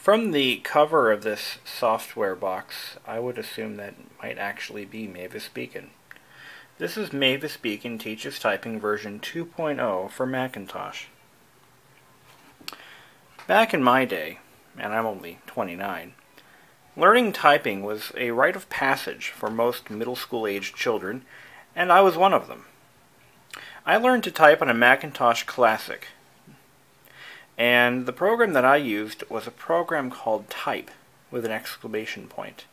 From the cover of this software box, I would assume that might actually be Mavis Beacon. This is Mavis Beacon Teaches Typing version 2.0 for Macintosh. Back in my day, and I'm only 29, learning typing was a rite of passage for most middle school aged children, and I was one of them. I learned to type on a Macintosh Classic, and the program that I used was a program called Type with an exclamation point.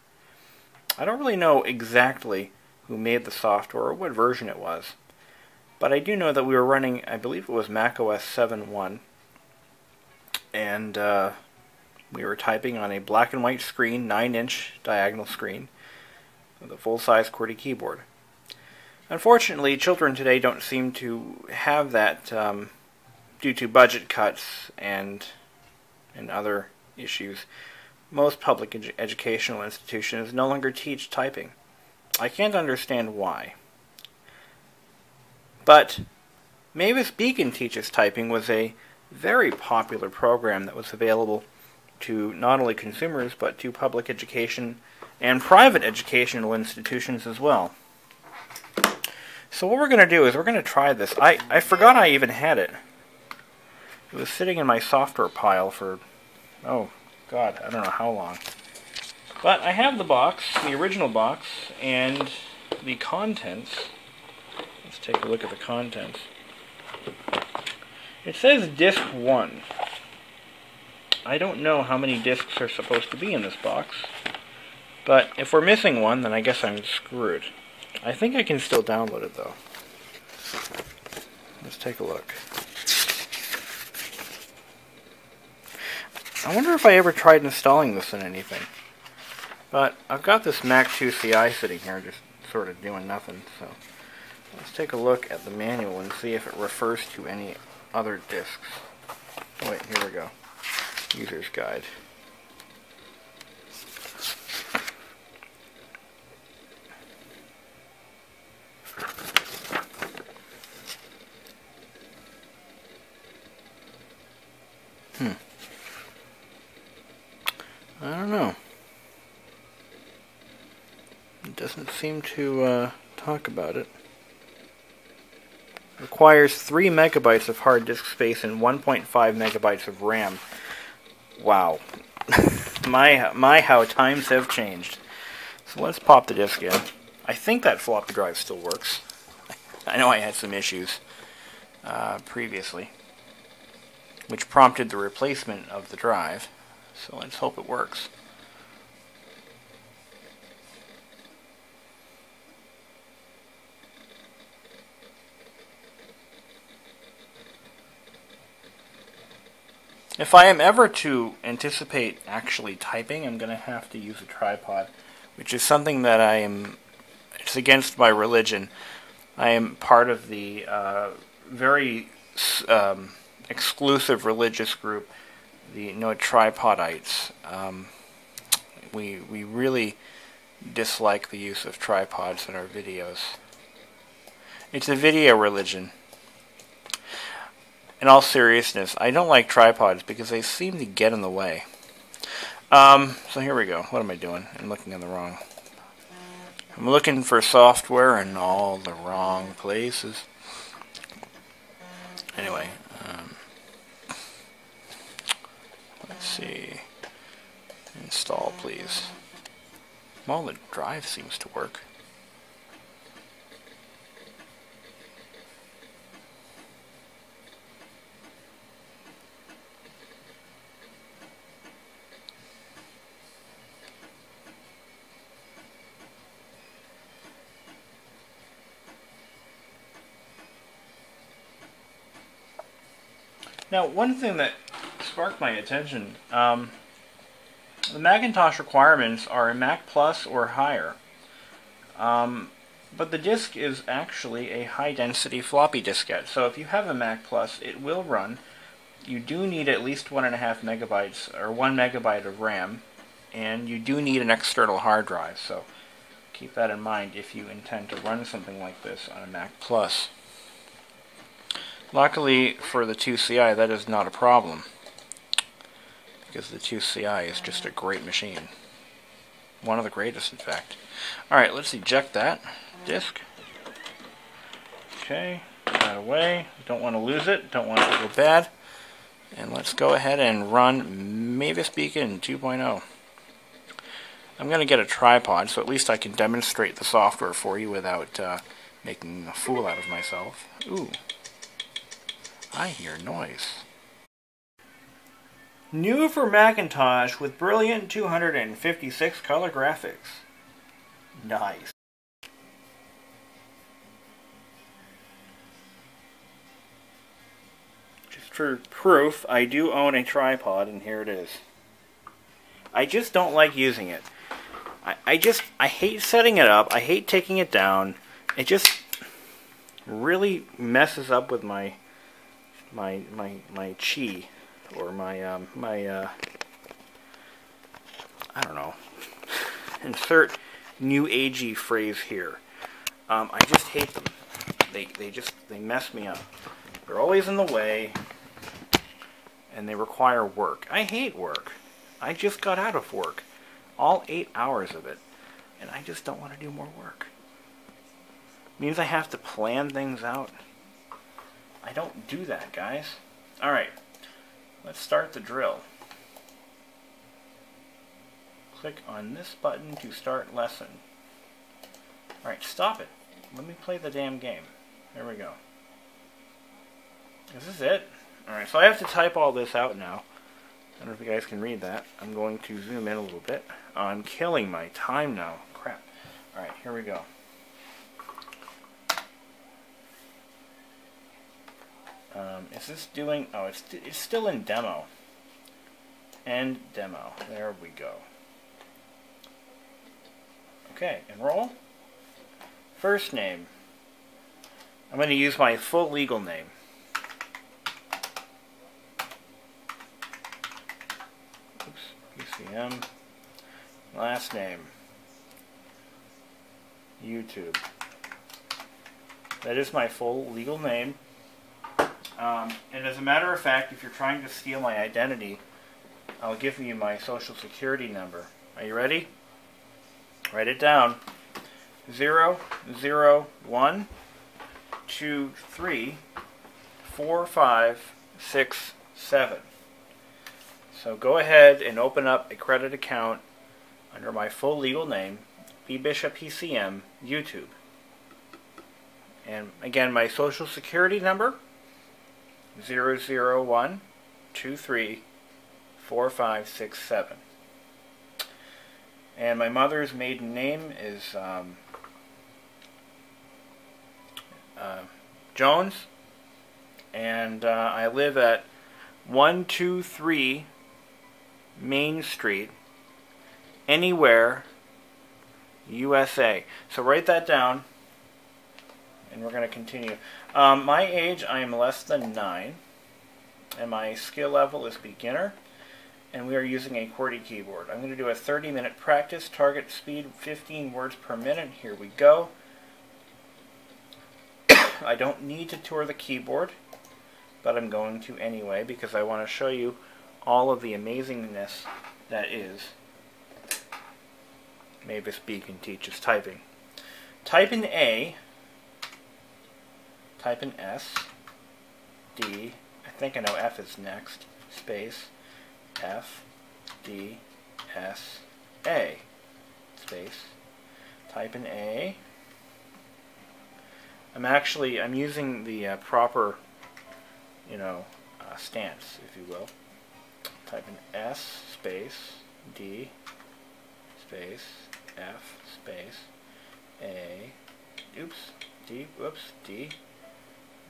I don't really know exactly who made the software or what version it was, but I do know that we were running, I believe it was Mac OS 7.1, and uh, we were typing on a black and white screen, 9 inch diagonal screen, with a full size QWERTY keyboard. Unfortunately, children today don't seem to have that um, due to budget cuts and and other issues, most public ed educational institutions no longer teach typing. I can't understand why. But Mavis Beacon Teaches Typing was a very popular program that was available to not only consumers but to public education and private educational institutions as well. So what we're going to do is we're going to try this. I, I forgot I even had it. It was sitting in my software pile for, oh, God, I don't know how long. But I have the box, the original box, and the contents. Let's take a look at the contents. It says disc 1. I don't know how many discs are supposed to be in this box. But if we're missing one, then I guess I'm screwed. I think I can still download it, though. Let's take a look. I wonder if I ever tried installing this in anything. But I've got this Mac IIci sitting here just sort of doing nothing. So let's take a look at the manual and see if it refers to any other disks. Wait, here we go. User's Guide. Hmm. I don't know. It doesn't seem to uh, talk about it. Requires 3 megabytes of hard disk space and 1.5 megabytes of RAM. Wow. my, my, how times have changed. So let's pop the disk in. I think that floppy drive still works. I know I had some issues uh, previously, which prompted the replacement of the drive. So let's hope it works. If I am ever to anticipate actually typing, I'm going to have to use a tripod, which is something that I am, it's against my religion. I am part of the uh, very um, exclusive religious group the no tripodites. Um, we we really dislike the use of tripods in our videos. It's a video religion. In all seriousness, I don't like tripods because they seem to get in the way. Um, so here we go. What am I doing? I'm looking in the wrong. I'm looking for software in all the wrong places. Anyway, see. Install, please. Well, the drive seems to work. Now, one thing that sparked my attention. Um, the Macintosh requirements are a Mac Plus or higher. Um, but the disk is actually a high density floppy diskette. So if you have a Mac Plus, it will run. You do need at least one and a half megabytes or one megabyte of RAM, and you do need an external hard drive. So keep that in mind if you intend to run something like this on a Mac Plus. Luckily for the IIci, that is not a problem because the IIci is just a great machine. One of the greatest, in fact. Alright, let's eject that disk. Okay, that away. Don't want to lose it, don't want it to go bad. And let's go ahead and run Mavis Beacon 2.0. I'm going to get a tripod so at least I can demonstrate the software for you without uh, making a fool out of myself. Ooh, I hear noise. New for Macintosh with brilliant 256 color graphics. Nice. Just for proof, I do own a tripod and here it is. I just don't like using it. I, I just, I hate setting it up. I hate taking it down. It just really messes up with my, my, my, my chi, or my, um, my, uh, I don't know. Insert new agey phrase here. Um, I just hate them. They, they just, they mess me up. They're always in the way, and they require work. I hate work. I just got out of work all eight hours of it, and I just don't want to do more work. It means I have to plan things out. I don't do that, guys. Alright, let's start the drill. Click on this button to start lesson. Alright, stop it. Let me play the damn game. There we go. This is this it? Alright, so I have to type all this out now. I don't know if you guys can read that. I'm going to zoom in a little bit. I'm killing my time now. Crap. Alright, here we go. Um, is this doing... Oh, it's, it's still in demo. End demo. There we go. Okay, enroll. First name. I'm going to use my full legal name. Oops, PCM. Last name. YouTube. That is my full legal name. Um, and as a matter of fact, if you're trying to steal my identity, I'll give you my social security number. Are you ready? Write it down. Zero, zero, one, two, three, four, five, six, seven. So go ahead and open up a credit account under my full legal name, B Bishop PCM, YouTube. And again, my social security number, 001 And my mother's maiden name is um, uh, Jones. And uh, I live at 123 Main Street, anywhere, USA. So write that down, and we're going to continue. Um, my age, I am less than 9, and my skill level is beginner, and we are using a QWERTY keyboard. I'm going to do a 30 minute practice, target speed 15 words per minute. Here we go. I don't need to tour the keyboard, but I'm going to anyway because I want to show you all of the amazingness that is Mavis Beacon teaches typing. Type in A, type in S, D, I think I know F is next, space, F, D, S, A, space, type in A. I'm actually, I'm using the uh, proper, you know, uh, stance, if you will. Type in S space D space F space A. Oops D whoops D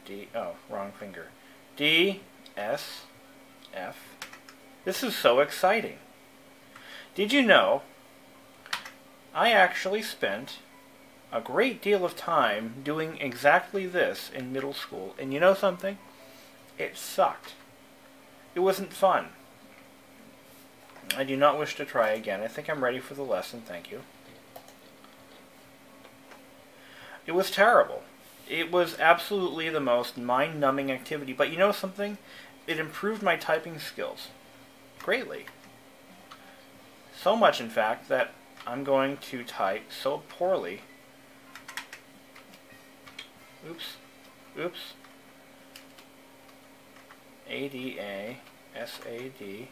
D oh wrong finger. D S F. This is so exciting. Did you know I actually spent a great deal of time doing exactly this in middle school. And you know something? It sucked. It wasn't fun. I do not wish to try again. I think I'm ready for the lesson, thank you. It was terrible. It was absolutely the most mind-numbing activity, but you know something? It improved my typing skills greatly. So much, in fact, that I'm going to type so poorly. Oops. Oops. A-D-A, S-A-D.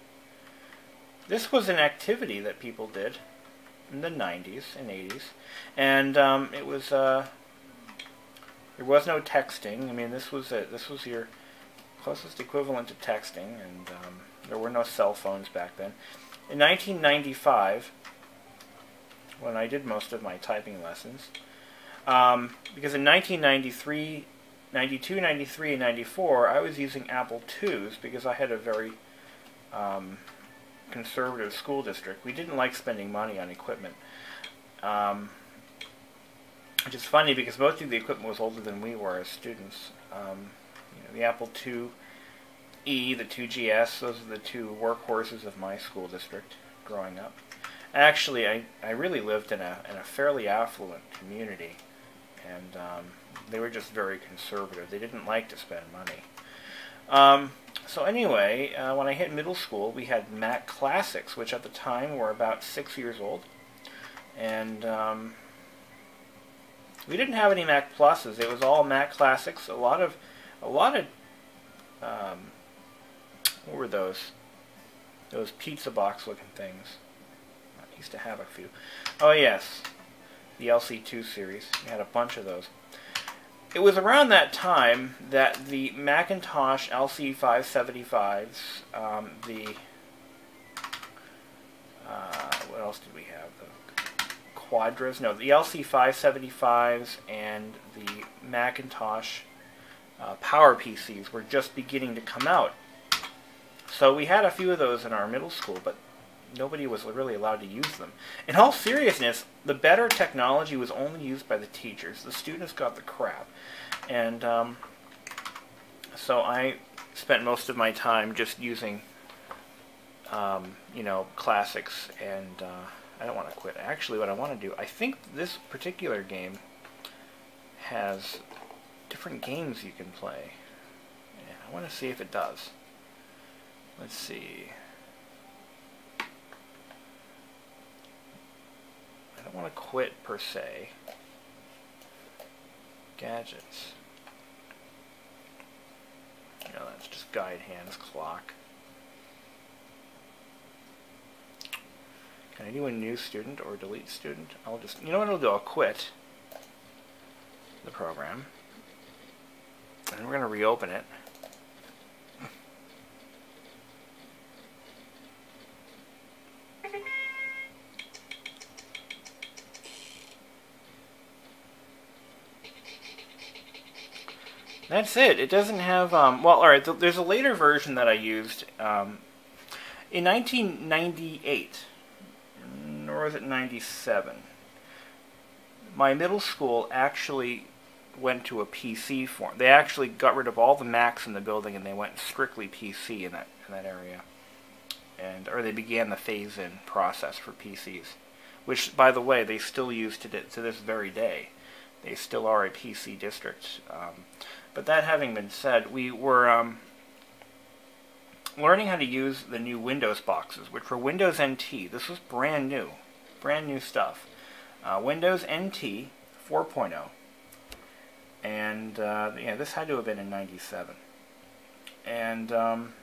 This was an activity that people did in the 90s and 80s. And um, it was, uh, there was no texting. I mean, this was a, this was your closest equivalent to texting, and um, there were no cell phones back then. In 1995, when I did most of my typing lessons, um, because in 1993, 92, 93, and 94, I was using Apple IIs because I had a very um, conservative school district. We didn't like spending money on equipment. Um, which is funny because most of the equipment was older than we were as students. Um, you know, the Apple IIe, the 2GS, those are the two workhorses of my school district growing up. Actually, I, I really lived in a, in a fairly affluent community, and um, they were just very conservative. They didn't like to spend money. Um, so anyway, uh, when I hit middle school, we had Mac Classics, which at the time were about six years old, and um, we didn't have any Mac Pluses. It was all Mac Classics. A lot of, a lot of, um, what were those? Those pizza box looking things. I used to have a few. Oh yes, the LC2 series. We had a bunch of those. It was around that time that the Macintosh LC575s, um, the uh, what else did we have? The Quadras, no, the LC575s and the Macintosh uh, Power PCs were just beginning to come out. So we had a few of those in our middle school, but nobody was really allowed to use them. In all seriousness, the better technology was only used by the teachers. The students got the crap. And um, so I spent most of my time just using, um, you know, classics. And uh, I don't want to quit. Actually, what I want to do, I think this particular game has different games you can play. And I want to see if it does. Let's see. I don't want to quit per se. Gadgets. No, that's just guide hands clock. Can I do a new student or delete student? I'll just, you know what I'll do? I'll quit the program. And we're going to reopen it. That's it. It doesn't have, um, well, alright, th there's a later version that I used um, in 1998, or was it 97? My middle school actually went to a PC form. They actually got rid of all the Macs in the building and they went strictly PC in that in that area. And or they began the phase-in process for PCs, which by the way they still use to to this very day. They still are a PC district. Um, but that having been said, we were um, learning how to use the new Windows boxes, which were Windows NT. This was brand new, brand new stuff. Uh, Windows NT 4.0. And uh, yeah, this had to have been in 97. And um,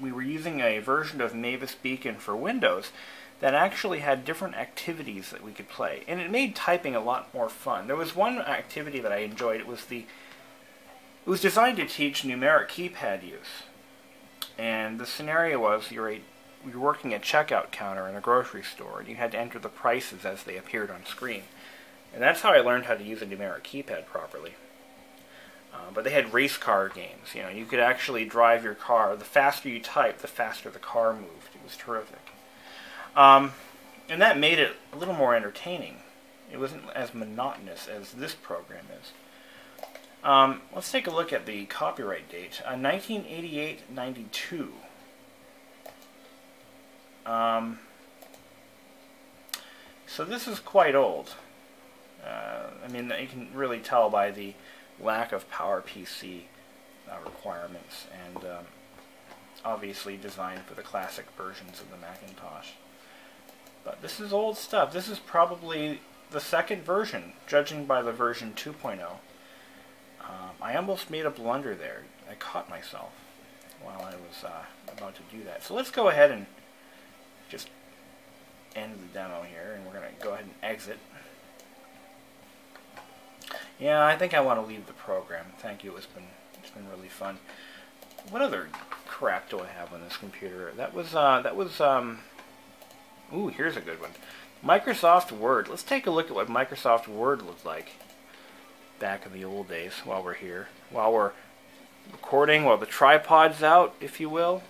we were using a version of Mavis Beacon for Windows that actually had different activities that we could play. And it made typing a lot more fun. There was one activity that I enjoyed. It was the it was designed to teach numeric keypad use. And the scenario was you're a you're working a checkout counter in a grocery store and you had to enter the prices as they appeared on screen. And that's how I learned how to use a numeric keypad properly. Uh, but they had race car games. You know, you could actually drive your car. The faster you typed, the faster the car moved. It was terrific. Um, and that made it a little more entertaining. It wasn't as monotonous as this program is. Um, let's take a look at the copyright date. Uh, 1988-92. Um, so this is quite old. Uh, I mean, you can really tell by the lack of PowerPC uh, requirements. And um, obviously designed for the classic versions of the Macintosh. But this is old stuff. This is probably the second version, judging by the version 2.0. Um, I almost made a blunder there. I caught myself while I was uh, about to do that. So let's go ahead and end the demo here, and we're going to go ahead and exit. Yeah, I think I want to leave the program. Thank you. It's been it's been really fun. What other crap do I have on this computer? That was uh, that was um. Ooh, here's a good one. Microsoft Word. Let's take a look at what Microsoft Word looked like back in the old days while we're here. While we're recording, while the tripod's out, if you will.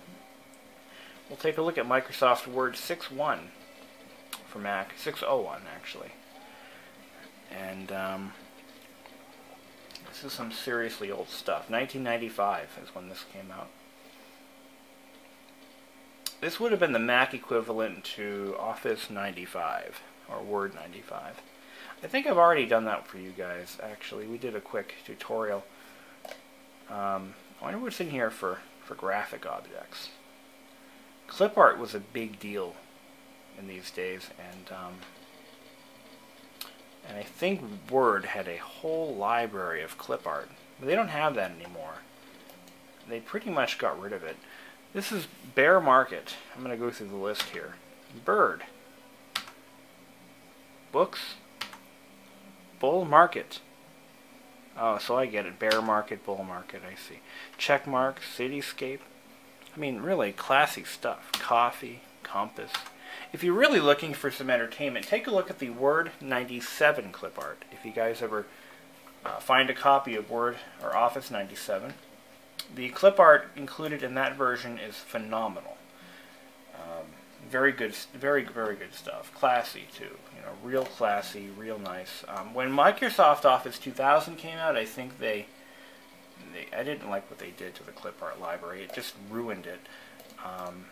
We'll take a look at Microsoft Word 6.1 for Mac. 6.01, actually. And, um, this is some seriously old stuff. 1995 is when this came out. This would have been the Mac equivalent to Office 95, or Word 95. I think I've already done that for you guys, actually. We did a quick tutorial. Um, I wonder what's in here for, for graphic objects. Clip art was a big deal in these days, and um, and I think Word had a whole library of clip art. But they don't have that anymore. They pretty much got rid of it. This is Bear Market. I'm going to go through the list here. Bird. Books. Bull Market. Oh, so I get it. Bear Market, Bull Market, I see. Checkmark, Cityscape. I mean, really classy stuff. Coffee, Compass. If you're really looking for some entertainment, take a look at the Word 97 clip art. If you guys ever uh, find a copy of Word or Office 97, the clip art included in that version is phenomenal. Um, very good, very very good stuff. Classy too, you know, real classy, real nice. Um, when Microsoft Office 2000 came out, I think they, they, I didn't like what they did to the clip art library. It just ruined it. Um,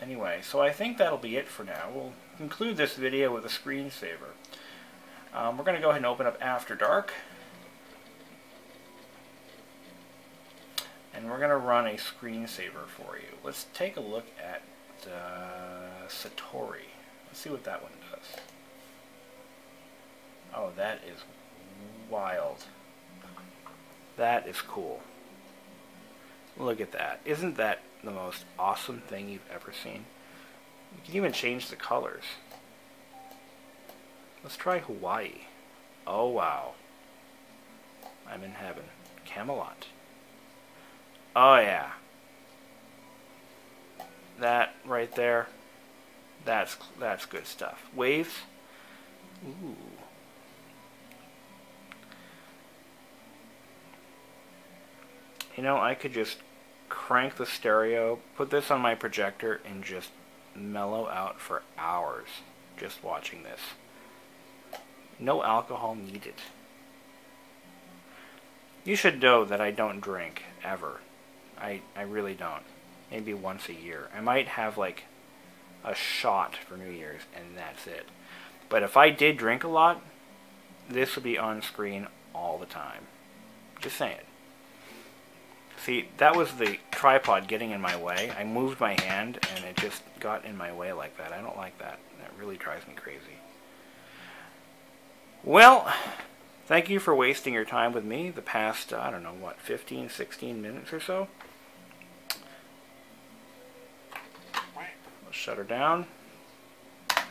Anyway, so I think that'll be it for now. We'll conclude this video with a screensaver. Um, we're going to go ahead and open up After Dark. And we're going to run a screensaver for you. Let's take a look at uh, Satori. Let's see what that one does. Oh, that is wild. That is cool. Look at that. Isn't that the most awesome thing you've ever seen. You can even change the colors. Let's try Hawaii. Oh wow. I'm in heaven. Camelot. Oh yeah. That right there. That's that's good stuff. Waves. Ooh. You know, I could just crank the stereo, put this on my projector, and just mellow out for hours just watching this. No alcohol needed. You should know that I don't drink, ever. I, I really don't. Maybe once a year. I might have like a shot for New Year's, and that's it. But if I did drink a lot, this would be on screen all the time. Just saying. See, that was the tripod getting in my way. I moved my hand and it just got in my way like that. I don't like that. That really drives me crazy. Well, thank you for wasting your time with me the past, I don't know, what, 15, 16 minutes or so. Let's shut her down. And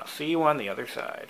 I'll see you on the other side.